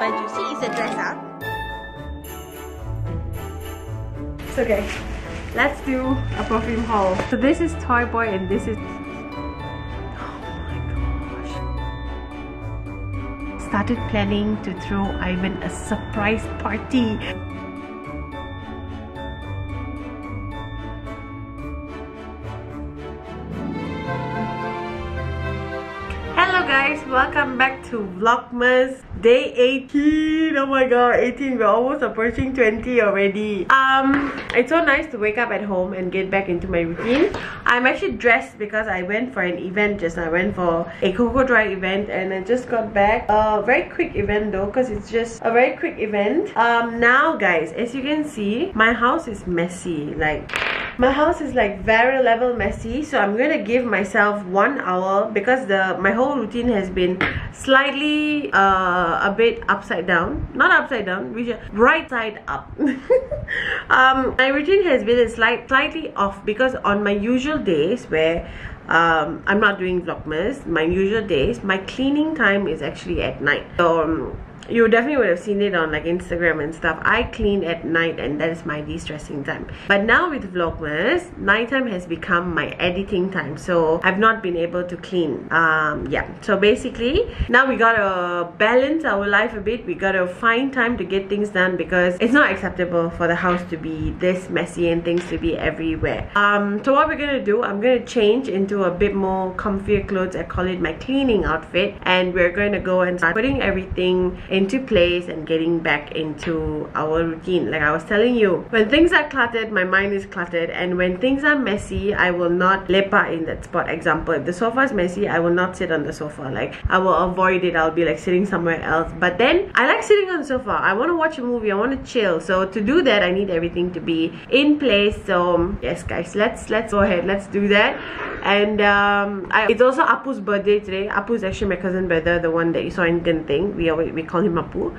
baju. See, it's a dress up. So okay, let's do a perfume haul. So this is Toy Boy and this is... Oh my gosh. Started planning to throw Ivan a surprise party. Hello guys, welcome back to Vlogmas day 18. Oh my god, 18. We're almost approaching 20 already. Um, it's so nice to wake up at home and get back into my routine. I'm actually dressed because I went for an event just I went for a Cocoa Dry event and I just got back. A very quick event though because it's just a very quick event. Um, now guys, as you can see, my house is messy. Like my house is like very level messy so i'm gonna give myself one hour because the my whole routine has been slightly uh, a bit upside down. Not upside down which right side up. Um my routine has been a slight slightly off because on my usual days where um, I'm not doing vlogmas my usual days my cleaning time is actually at night. So um, you definitely would have seen it on like Instagram and stuff. I clean at night and that is my de-stressing time. But now with Vlogmas, nighttime has become my editing time. So I've not been able to clean. Um, yeah. So basically, now we gotta balance our life a bit. We gotta find time to get things done because it's not acceptable for the house to be this messy and things to be everywhere. Um, so what we're gonna do, I'm gonna change into a bit more comfier clothes. I call it my cleaning outfit. And we're to go and start putting everything into place and getting back into our routine. Like i was telling you when things are cluttered my mind is cluttered and when things are messy i will not lepa in that spot. Example if the sofa is messy i will not sit on the sofa. Like i will avoid it. I'll be like sitting somewhere else. But then i like sitting on the sofa. I want to watch a movie. I want to chill. So to do that i need everything to be in place. So yes guys let's let's go ahead. Let's do that. And um, I, it's also Apu's birthday today. Apu is actually my cousin brother, the one that you saw in Genting. We are we call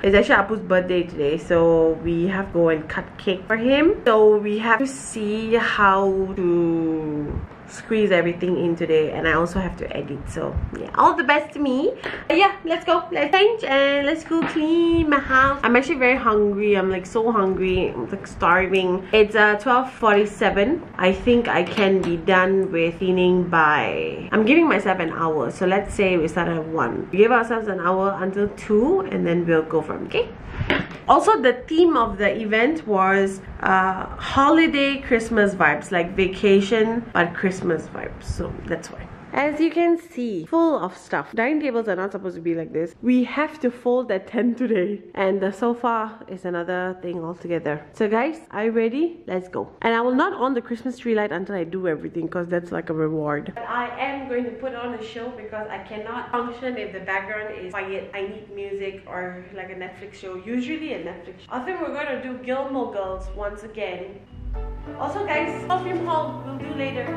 It's actually Apu's birthday today, so we have to go and cut cake for him. So we have to see how to squeeze everything in today and I also have to edit so yeah. All the best to me. But yeah let's go. Let's change and let's go clean my house. I'm actually very hungry. I'm like so hungry. I'm like starving. It's uh 12:47. I think I can be done with cleaning by I'm giving myself an hour. So let's say we start at 1 we give ourselves an hour until 2 and then we'll go from okay also the theme of the event was uh, holiday christmas vibes like vacation but christmas vibes. So that's why as you can see, full of stuff. Dining tables are not supposed to be like this. We have to fold that tent today. And the sofa is another thing altogether. So guys, are you ready? Let's go. And I will not on the Christmas tree light until I do everything because that's like a reward. But I am going to put on a show because I cannot function if the background is quiet. I need music or like a Netflix show. Usually a Netflix show. I think we're going to do Gilmore Girls once again. Also guys, perfume haul we'll do later.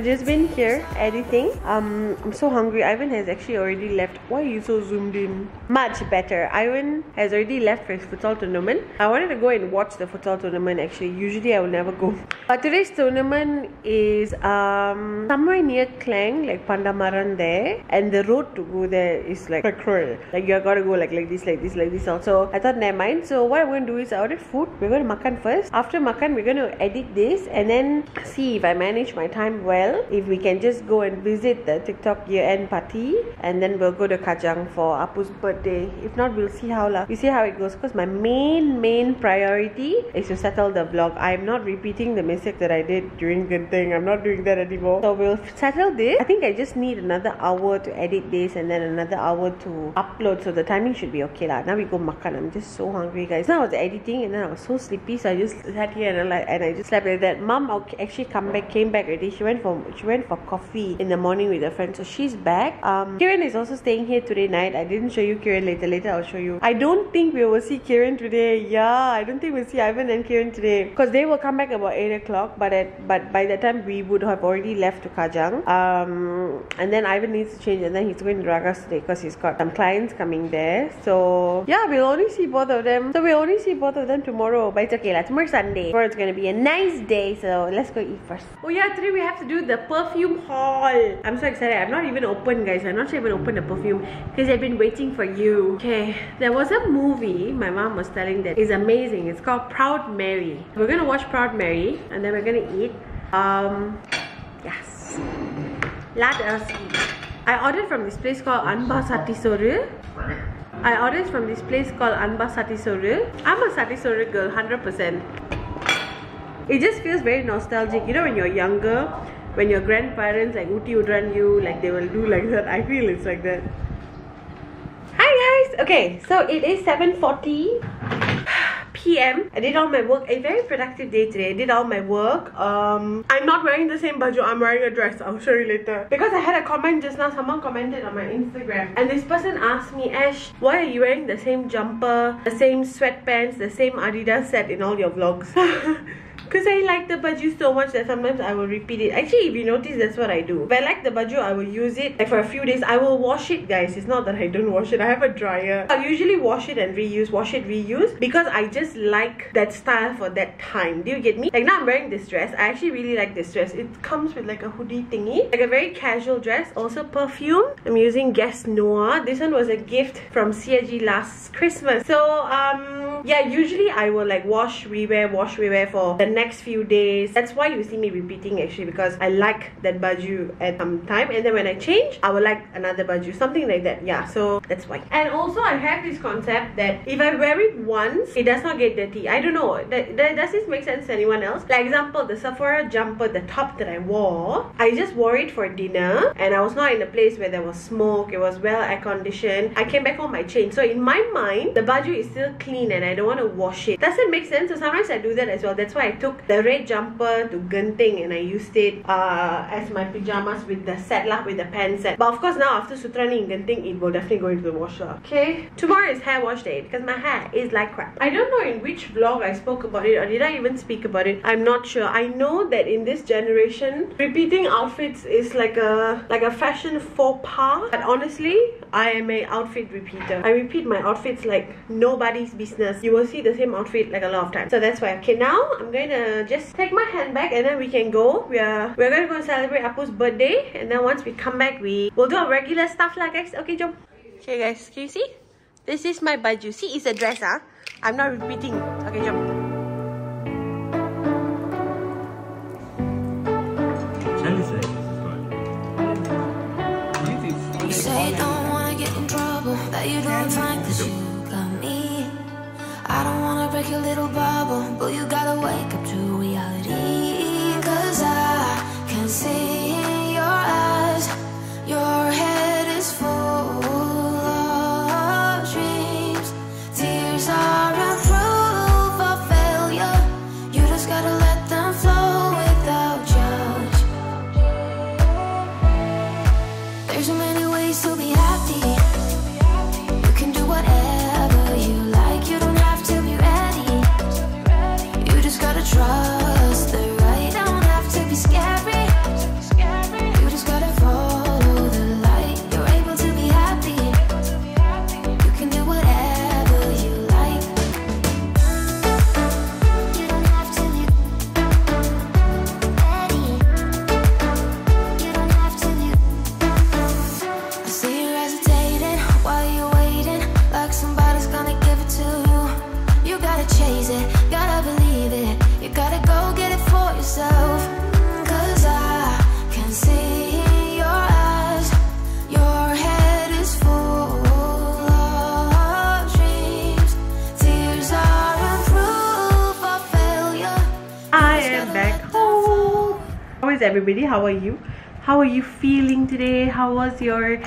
I've just been here editing. Um, I'm so hungry. Ivan has actually already left. Why are you so zoomed in? Much better. Ivan has already left for his futsal tournament. I wanted to go and watch the futsal tournament actually. Usually I will never go. But today's tournament is um somewhere near Klang, like Pandamaran there. And the road to go there is like cruel. Like you gotta go like like this, like this, like this also. I thought never mind. So what I'm going to do is I ordered food. We're to makan first. After makan, we're going to edit this and then see if I manage my time well. If we can just go and visit the TikTok year end party and then we'll go to Kajang for Apu's birthday. If not, we'll see how lah. We see how it goes. Because my main main priority is to settle the vlog. I'm not repeating the mistake that I did during Genting. I'm not doing that anymore. So we'll settle this. I think I just need another hour to edit this and then another hour to upload. So the timing should be okay lah. Now we go makan. I'm just so hungry, guys. Now I was editing and then I was so sleepy, so I just sat here and I like and I just slept like that. Mom actually come back, came back already. She went for she went for coffee in the morning with a friend, so she's back. Um, Kieran is also staying here today night. I didn't show you Kieran later. Later I'll show you. I don't think we will see Kieran today. Yeah, I don't think we'll see Ivan and Kieran today because they will come back about eight o'clock. But at but by that time we would have already left to Kajang. Um, and then Ivan needs to change, and then he's going to Ragas today because he's got some clients coming there. So yeah, we'll only see both of them. So we'll only see both of them tomorrow. But it's okay, lah. Tomorrow Sunday. Tomorrow it's gonna be a nice day. So let's go eat first. Oh yeah, today we have to do the perfume haul. I'm so excited. I'm not even open, guys. I'm not sure even open the perfume because I've been waiting for you. Okay, there was a movie my mom was telling that is amazing. It's called Proud Mary. We're gonna watch Proud Mary and then we're gonna eat. Um, yes. Let us eat. I ordered from this place called Anba Satisoru. I ordered from this place called Anba Satisoru. I'm a Satisoru girl, 100%. It just feels very nostalgic. You know, when you're younger, when your grandparents like Uti would run you, like they will do like that. I feel it's like that. Hi guys! Okay, so it is 7.40 p.m. I did all my work. A very productive day today. I did all my work. Um, I'm not wearing the same baju. I'm wearing a dress. I'll show you later. Because I had a comment just now. Someone commented on my Instagram. And this person asked me, Ash, why are you wearing the same jumper, the same sweatpants, the same Adidas set in all your vlogs? Because I like the baju so much that sometimes I will repeat it. Actually, if you notice, that's what I do. If I like the baju, I will use it like for a few days. I will wash it, guys. It's not that I don't wash it. I have a dryer. I usually wash it and reuse, wash it, reuse. Because I just like that style for that time. Do you get me? Like now I'm wearing this dress. I actually really like this dress. It comes with like a hoodie thingy. Like a very casual dress. Also perfume. I'm using Guess Noir. This one was a gift from CIG last Christmas. So, um, yeah, usually I will like wash, rewear, wash, rewear for the next few days. That's why you see me repeating actually because I like that baju at some time and then when I change, I will like another baju. Something like that. Yeah, so that's why. And also I have this concept that if I wear it once, it does not get dirty. I don't know. That, that, does this make sense to anyone else? Like example, the Sephora jumper, the top that I wore, I just wore it for dinner and I was not in a place where there was smoke. It was well air conditioned. I came back home, I changed. So in my mind, the baju is still clean and I don't want to wash it. Does it make sense? So sometimes I do that as well. That's why I took the red jumper to Genting and I used it uh, as my pajamas with the set lah, with the pants set. But of course now after Sutrani in Genting, it will definitely go into the washer. Okay, tomorrow is hair wash day because my hair is like crap. I don't know in which vlog I spoke about it or did I even speak about it. I'm not sure. I know that in this generation, repeating outfits is like a like a fashion faux pas. But honestly, I am a outfit repeater. I repeat my outfits like nobody's business. You will see the same outfit like a lot of times. So that's why. Okay, now I'm going to just take my handbag and then we can go. We are we're going to go celebrate Apu's birthday and then once we come back, we will do our regular stuff like guys. Okay, jump. Okay, guys, can you see? This is my baju. See, it's a dress, huh? I'm not repeating. Okay, jump. I don't wanna break your little bubble, but you gotta wake up to reality. Cause I can see everybody? How are you? How are you feeling today? How was your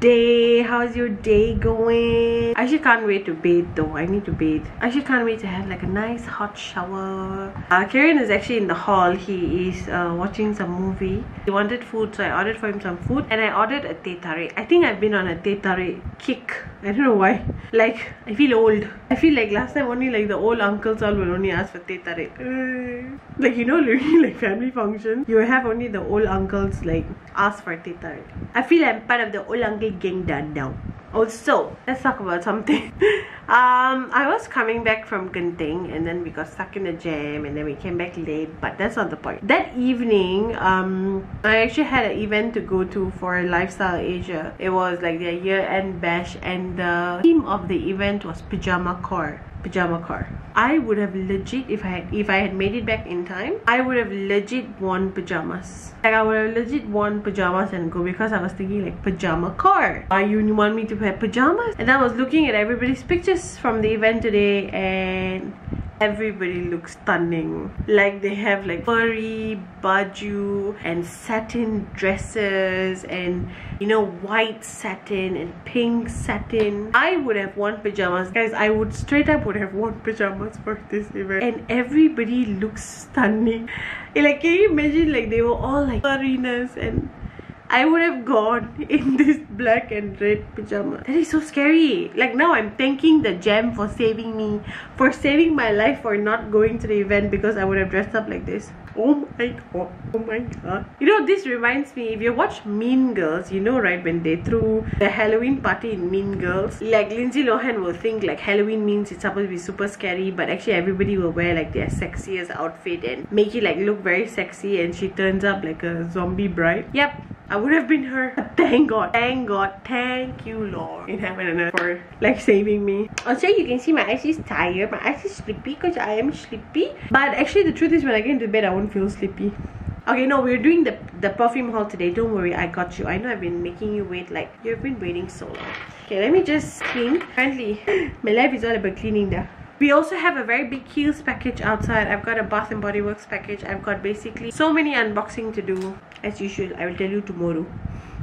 day? How's your day going? I actually can't wait to bathe though. I need to bathe. I actually can't wait to have like a nice hot shower. Uh, Kieran is actually in the hall. He is uh, watching some movie. He wanted food, so I ordered for him some food and I ordered a teh tarik. I think I've been on a teh tarik kick. I don't know why. Like, I feel old. I feel like last time only like the old uncles all will only ask for teh tarik. Like, you know, during like family function, you have only the old uncles like ask for teh tarik. I feel I'm part of the old uncle gang done now. Also, let's talk about something. um, I was coming back from Genting and then we got stuck in the jam and then we came back late, but that's not the point. That evening, um, I actually had an event to go to for Lifestyle Asia. It was like their year-end bash and the theme of the event was Pajama Core pajama car. I would have legit if i had if i had made it back in time i would have legit worn pajamas. Like i would have legit worn pajamas and go because i was thinking like pajama car. Are you want me to wear pajamas? And i was looking at everybody's pictures from the event today and everybody looks stunning. Like they have like furry baju and satin dresses and you know white satin and pink satin. I would have worn pajamas. Guys i would straight up would have worn pajamas for this event. And everybody looks stunning. Like can you imagine like they were all like furriness and I would have gone in this black and red pajama. That is so scary. Like now I'm thanking the gem for saving me, for saving my life for not going to the event because I would have dressed up like this. Oh my god. Oh my god. You know, this reminds me, if you watch Mean Girls, you know, right, when they threw the Halloween party in Mean Girls, like Lindsay Lohan will think like Halloween means it's supposed to be super scary, but actually everybody will wear like their sexiest outfit and make it like look very sexy and she turns up like a zombie bride. Yep, I would have been her. Thank God. Thank God. Thank you, Lord, in heaven and earth for like saving me. Also, you can see my eyes is tired. My eyes is sleepy because I am sleepy. But actually, the truth is, when I get into bed, I won't feel sleepy. Okay, no, we're doing the the perfume haul today. Don't worry, I got you. I know I've been making you wait like you've been waiting so long. Okay, let me just clean. Apparently, my life is all about cleaning the we also have a very big Kiehl's package outside. I've got a Bath and Body Works package. I've got basically so many unboxing to do. As usual, I will tell you tomorrow.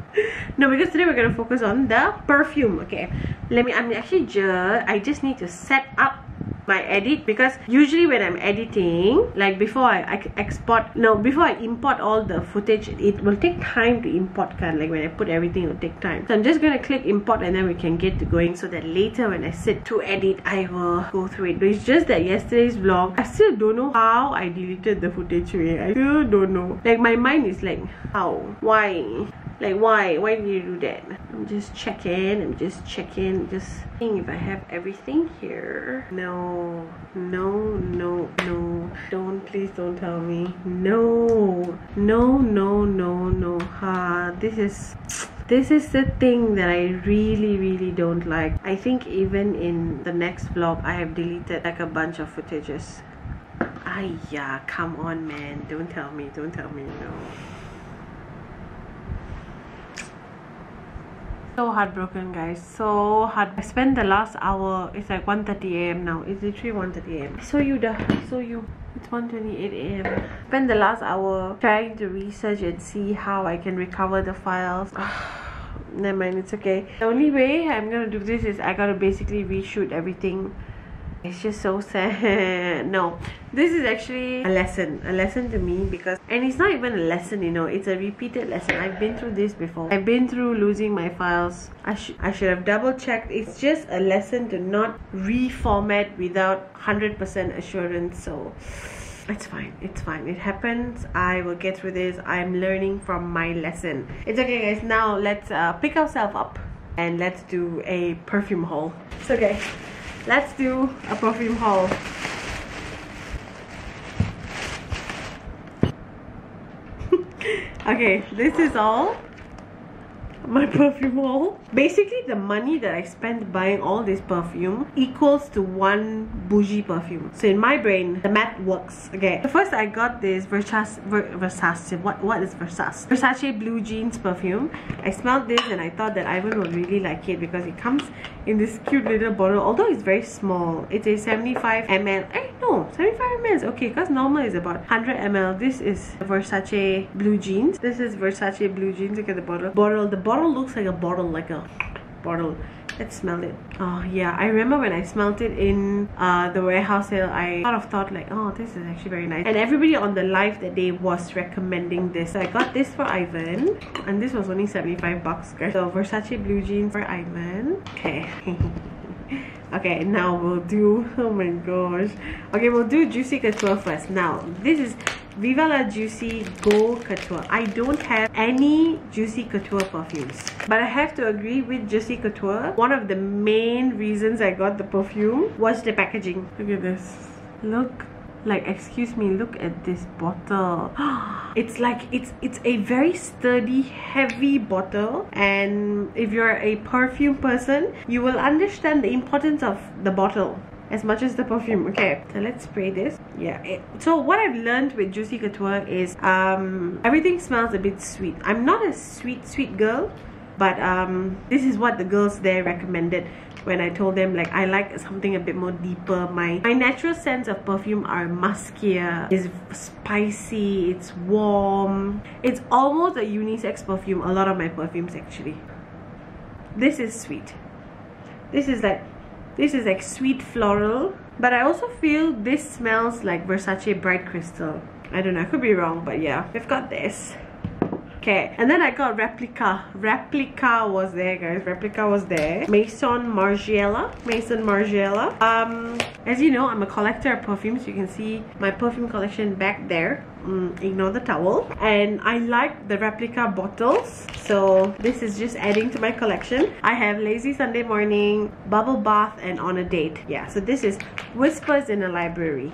no, because today we're to focus on the perfume. Okay, let me, I'm actually just, I just need to set up my edit because usually when I'm editing like before I, I export no before I import all the footage it will take time to import kind like when I put everything it will take time. So I'm just gonna click import and then we can get to going so that later when I sit to edit I will go through it. But it's just that yesterday's vlog I still don't know how I deleted the footage I still don't know. Like my mind is like how? Why like why why did you do that? I'm just checking i'm just checking just seeing if i have everything here. No no no no. Don't please don't tell me. No no no no no. Ha this is this is the thing that I really really don't like. I think even in the next vlog I have deleted like a bunch of footages. Ah yeah come on man. Don't tell me don't tell me no so heartbroken guys. So hard i spent the last hour it's like 1 30 a.m now. It's literally 1 30 a.m so you the so you it's 1:28 a.m Spent the last hour trying to research and see how i can recover the files. Never mind it's okay. The only way i'm gonna do this is i gotta basically reshoot everything it's just so sad. No this is actually a lesson a lesson to me because and it's not even a lesson you know it's a repeated lesson. I've been through this before. I've been through losing my files. I should i should have double checked it's just a lesson to not reformat without 100% assurance. So it's fine it's fine. It happens. I will get through this. I'm learning from my lesson. It's okay guys. Now let's uh, pick ourselves up and let's do a perfume haul. It's okay let's do a perfume haul. Okay this is all my perfume haul. Basically, the money that I spent buying all this perfume equals to one bougie perfume. So in my brain, the math works. Okay, first I got this Versace, Versace. What what is Versace? Versace Blue Jeans perfume. I smelled this and I thought that Ivan would really like it because it comes in this cute little bottle. Although it's very small, it's a 75 ml. Eh, no, 75 ml okay because normal is about 100 ml. This is Versace Blue Jeans. This is Versace Blue Jeans. Look at the bottle. Bottle. The bottle looks like a bottle, like a bottle. Let's smell it. Oh yeah, I remember when I smelled it in uh, the warehouse sale, I sort of thought like, oh, this is actually very nice. And everybody on the live that day was recommending this. So I got this for Ivan, and this was only 75 bucks, guys. So Versace blue jeans for Ivan. Okay. okay now we'll do oh my gosh okay we'll do juicy couture first now this is Viva La Juicy Gold Couture. I don't have any Juicy Couture perfumes. But I have to agree with Juicy Couture. One of the main reasons I got the perfume was the packaging. Look at this. Look like excuse me look at this bottle. It's like it's it's a very sturdy heavy bottle. And if you're a perfume person you will understand the importance of the bottle as much as the perfume. Okay so let's spray this. Yeah so what i've learned with juicy couture is um everything smells a bit sweet. I'm not a sweet sweet girl but um this is what the girls there recommended when I told them like I like something a bit more deeper my my natural sense of perfume are muskier it's spicy it's warm it's almost a unisex perfume a lot of my perfumes actually this is sweet this is like this is like sweet floral. But I also feel this smells like Versace Bright Crystal. I don't know, I could be wrong, but yeah. We've got this. Okay, and then I got Replica. Replica was there, guys. Replica was there. Maison Margiela. Maison Margiela. Um, as you know, I'm a collector of perfumes. You can see my perfume collection back there. Mm, ignore the towel. And I like the replica bottles. So this is just adding to my collection. I have Lazy Sunday Morning, Bubble Bath, and On a Date. Yeah, so this is Whispers in a Library.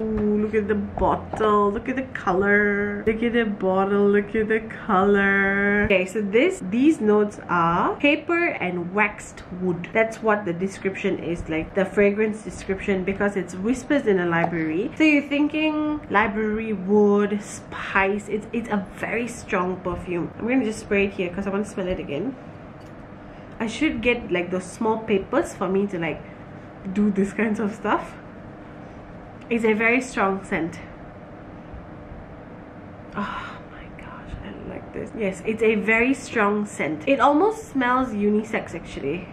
Ooh, look at the bottle. Look at the color. Look at the bottle. Look at the color. Okay, so this these notes are paper and waxed wood. That's what the description is like. The fragrance description because it's whispers in a library. So you're thinking library wood, spice. It's it's a very strong perfume. I'm gonna just spray it here because I want to smell it again. I should get like those small papers for me to like do this kinds of stuff is a very strong scent. Oh my gosh, I like this. Yes, it's a very strong scent. It almost smells unisex actually.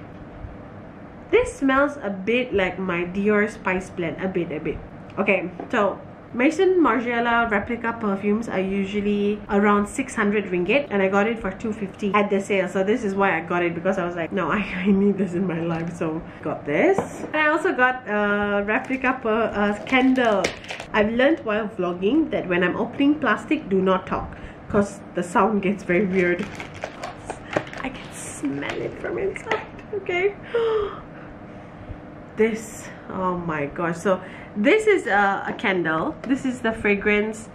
This smells a bit like my Dior Spice Blend, a bit, a bit. Okay, so Maison Margiela replica perfumes are usually around 600 ringgit and I got it for 250 at the sale. So this is why I got it because I was like, no, I, I need this in my life. So got this. And I also got a replica per, uh, candle. I've learned while vlogging that when I'm opening plastic, do not talk because the sound gets very weird. I can smell it from inside, okay? this oh my gosh. So this is a, a, candle. This is the fragrance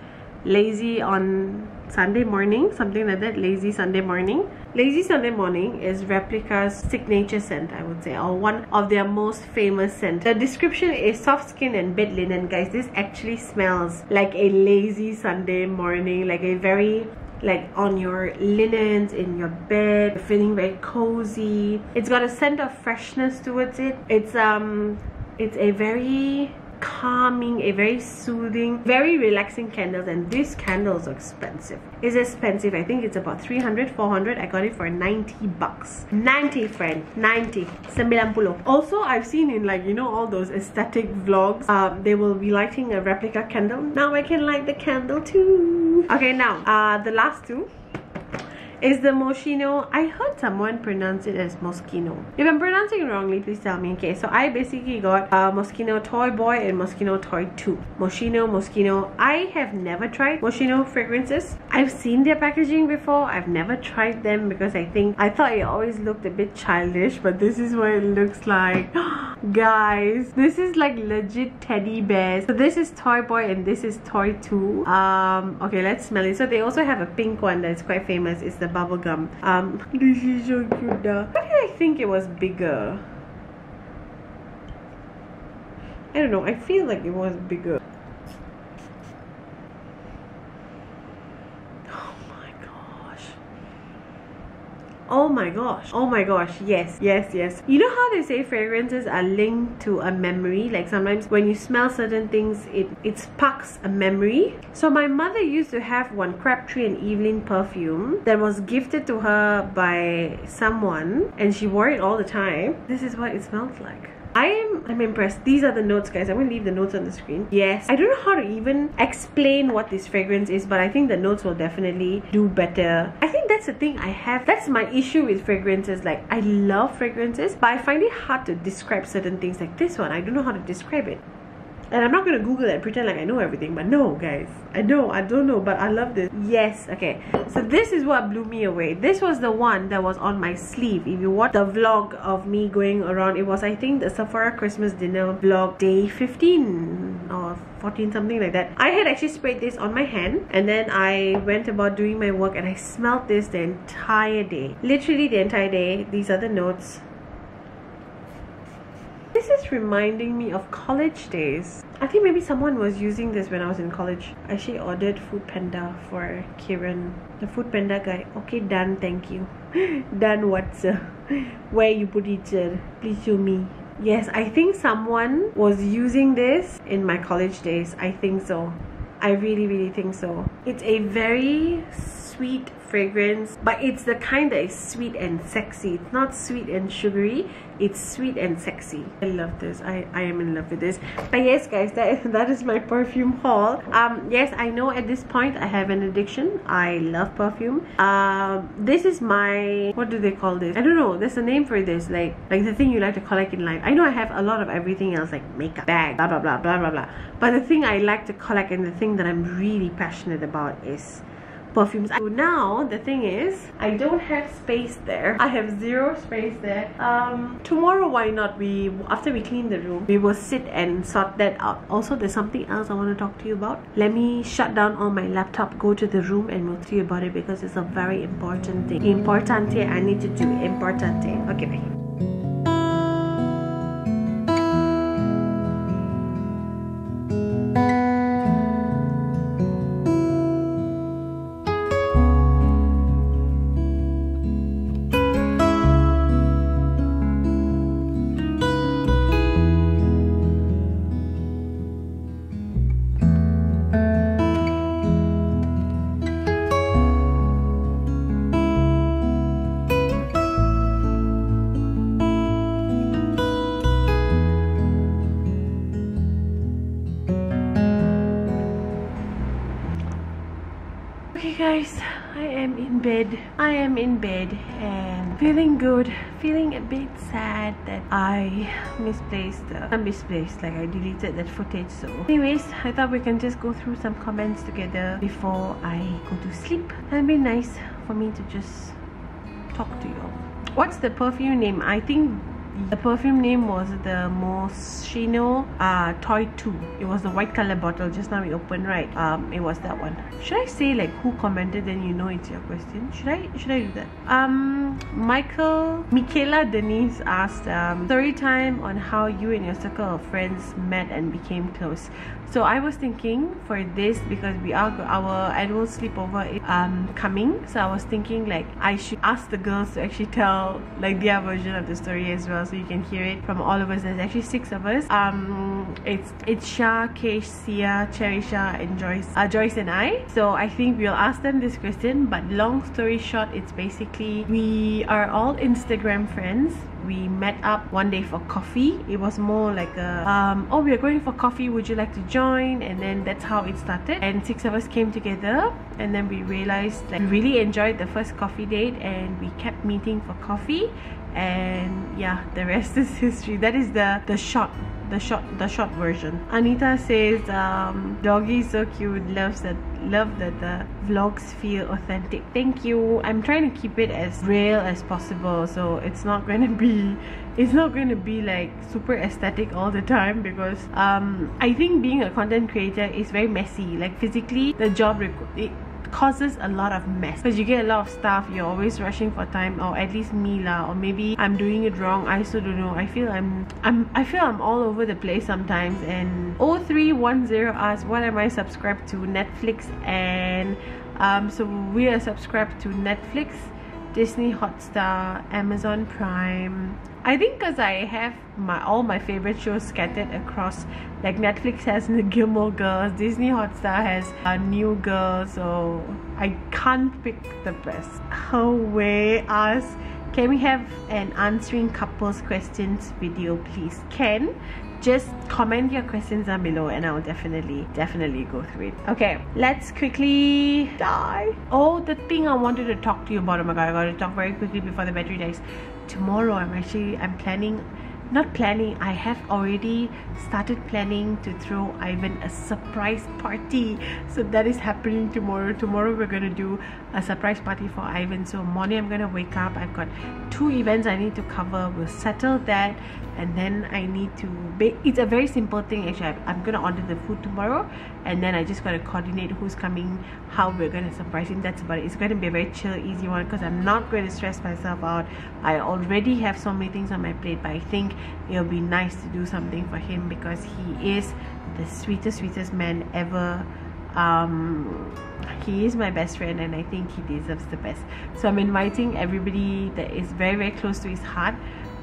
lazy on sunday morning something like that lazy sunday morning. Lazy sunday morning is replica's signature scent i would say or one of their most famous scent. The description is soft skin and bed linen. Guys this actually smells like a lazy sunday morning like a very like on your linens in your bed feeling very cozy. It's got a scent of freshness towards it. It's um it's a very calming a very soothing very relaxing candles and this candle is expensive. It's expensive. I think it's about 300 400 i got it for 90 bucks. 90 friend. 90 90 also i've seen in like you know all those aesthetic vlogs um, they will be lighting a replica candle. Now i can light the candle too. Okay now uh the last two is the Moschino. I heard someone pronounce it as Moschino. If I'm pronouncing it wrongly, please tell me. Okay, so I basically got uh, Moschino Toy Boy and Moschino Toy 2. Moschino, Moschino. I have never tried Moschino fragrances. I've seen their packaging before. I've never tried them because I think I thought it always looked a bit childish, but this is what it looks like. Guys, this is like legit teddy bears. So this is Toy Boy and this is Toy 2. Um, okay, let's smell it. So they also have a pink one that's quite famous. It's the bubble gum. Um, this is so cute. Why did I think it was bigger? I don't know. I feel like it was bigger. Oh my gosh. Oh my gosh. Oh my gosh. Yes. Yes. Yes. You know how they say fragrances are linked to a memory? Like sometimes when you smell certain things, it, it sparks a memory. So my mother used to have one Crabtree and Evelyn perfume that was gifted to her by someone and she wore it all the time. This is what it smells like. I am I'm impressed. These are the notes guys. I'm gonna leave the notes on the screen. Yes. I don't know how to even explain what this fragrance is, but I think the notes will definitely do better. I think that's the thing I have. That's my issue with fragrances. Like I love fragrances, but I find it hard to describe certain things like this one. I don't know how to describe it and I'm not gonna Google it and pretend like I know everything, but no, guys, I know, I don't know, but I love this. Yes, okay. So this is what blew me away. This was the one that was on my sleeve. If you watch the vlog of me going around, it was I think the Sephora Christmas dinner vlog day 15 or 14 something like that. I had actually sprayed this on my hand and then I went about doing my work and I smelled this the entire day. Literally the entire day. These are the notes. This is reminding me of college days. I think maybe someone was using this when I was in college. I actually ordered Food Panda for Kieran. The Food Panda guy. Okay, done, thank you. done what, sir? Where you put it, sir? Please show me. Yes, I think someone was using this in my college days. I think so. I really, really think so. It's a very sweet fragrance but it's the kind that is sweet and sexy. It's not sweet and sugary it's sweet and sexy. I love this. I i am in love with this. But yes guys that that is my perfume haul. Um yes i know at this point i have an addiction. I love perfume. Um this is my what do they call this? I don't know. There's a name for this like like the thing you like to collect in life. I know i have a lot of everything else like makeup bag blah blah blah blah blah blah. But the thing i like to collect and the thing that i'm really passionate about is perfumes. So now the thing is i don't have space there. I have zero space there. Um tomorrow why not? We after we clean the room we will sit and sort that out. Also there's something else i want to talk to you about. Let me shut down all my laptop go to the room and we'll you about it because it's a very important thing. Importante i need to do importante. Okay bye I am in bed and feeling good. Feeling a bit sad that I misplaced the uh, misplaced like I deleted that footage so anyways I thought we can just go through some comments together before I go to sleep. That'd be nice for me to just talk to you. What's the perfume name? I think the perfume name was the Moschino uh, Toy 2. It was the white color bottle. Just now we opened, right? Um, it was that one. Should I say like who commented? Then you know it's your question. Should I? Should I do that? Um, Michael, Michaela Denise asked um, story time on how you and your circle of friends met and became close. So I was thinking for this because we are our annual sleepover is um coming. So I was thinking like I should ask the girls to actually tell like their version of the story as well, so you can hear it from all of us. There's actually six of us. Um, it's it's Shah, Kesh, Sia, Cherisha, and Joyce. Uh, Joyce and I. So I think we'll ask them this question. But long story short, it's basically we are all Instagram friends we met up one day for coffee it was more like a um, oh we are going for coffee would you like to join and then that's how it started and six of us came together and then we realized that we really enjoyed the first coffee date and we kept meeting for coffee and yeah the rest is history. That is the the short the short the short version. Anita says um doggy so cute. Loves that love that the vlogs feel authentic. Thank you. I'm trying to keep it as real as possible. So it's not going to be it's not going to be like super aesthetic all the time because um i think being a content creator is very messy. Like physically the job it causes a lot of mess. Because you get a lot of stuff you're always rushing for time or at least me lah or maybe i'm doing it wrong i still don't know. I feel i'm i'm i feel i'm all over the place sometimes and 0310 asks what am i subscribed to? Netflix and um so we are subscribed to netflix disney hotstar amazon prime I think because I have my all my favorite shows scattered across like Netflix has the Gilmore Girls, Disney Hotstar has a New Girl, so I can't pick the best. How way ask can we have an answering couples questions video please? Can just comment your questions down below and I'll definitely definitely go through it. Okay, let's quickly die. Oh, the thing I wanted to talk to you about. Oh my god, I gotta talk very quickly before the battery dies tomorrow i'm actually i'm planning not planning i have already started planning to throw ivan a surprise party. So that is happening tomorrow. Tomorrow we're gonna do a surprise party for ivan. So morning i'm gonna wake up. I've got two events i need to cover. We'll settle that. And then i need to bake it's a very simple thing actually. I'm gonna order the food tomorrow and then i just gotta coordinate who's coming how we're gonna surprise him. That's about it. It's gonna be a very chill easy one because i'm not going to stress myself out. I already have so many things on my plate but i think it'll be nice to do something for him because he is the sweetest sweetest man ever. Um he is my best friend and i think he deserves the best. So i'm inviting everybody that is very very close to his heart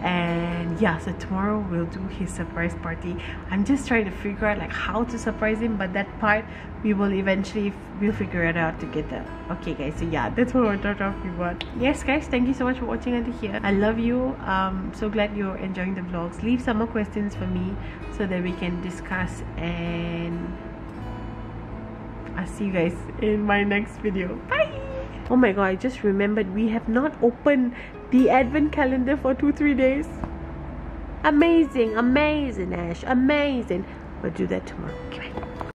and yeah so tomorrow we'll do his surprise party. I'm just trying to figure out like how to surprise him but that part we will eventually we'll figure it out together. Okay guys so yeah that's what we're talking about. Yes guys thank you so much for watching until here i love you. Um so glad you're enjoying the vlogs. Leave some more questions for me so that we can discuss and i'll see you guys in my next video. Bye! Oh my god i just remembered we have not opened the advent calendar for two three days. Amazing amazing ash amazing. We'll do that tomorrow. Okay,